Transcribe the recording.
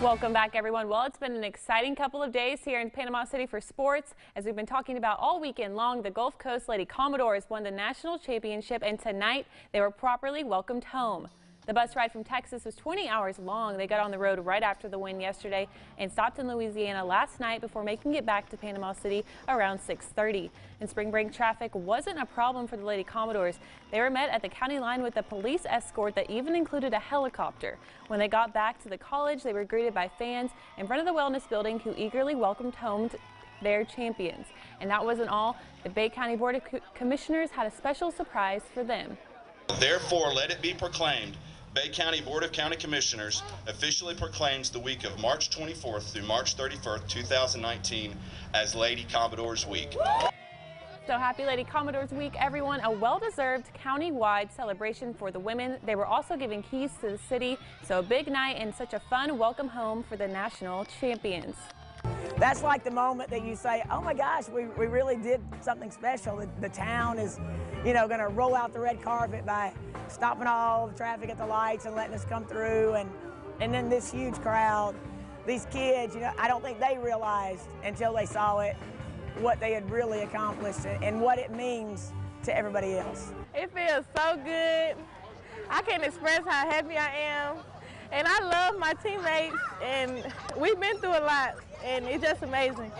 Welcome back, everyone. Well, it's been an exciting couple of days here in Panama City for sports. As we've been talking about all weekend long, the Gulf Coast Lady Commodores won the national championship, and tonight they were properly welcomed home. The bus ride from Texas was 20 hours long. They got on the road right after the win yesterday and stopped in Louisiana last night before making it back to Panama City around 6.30. And spring break traffic wasn't a problem for the Lady Commodores. They were met at the county line with a police escort that even included a helicopter. When they got back to the college, they were greeted by fans in front of the wellness building who eagerly welcomed home their champions. And that wasn't all. The Bay County Board of Commissioners had a special surprise for them. Therefore, let it be proclaimed Bay County Board of County Commissioners officially proclaims the week of March 24th through March 31st, 2019 as Lady Commodores Week. So happy Lady Commodores Week, everyone. A well-deserved county-wide celebration for the women. They were also giving keys to the city. So a big night and such a fun welcome home for the national champions. That's like the moment that you say, oh my gosh, we, we really did something special. The, the town is, you know, going to roll out the red carpet by stopping all the traffic at the lights and letting us come through. And, and then this huge crowd. These kids, you know, I don't think they realized until they saw it what they had really accomplished and what it means to everybody else. It feels so good. I can't express how happy I am. And I love my teammates, and we've been through a lot, and it's just amazing.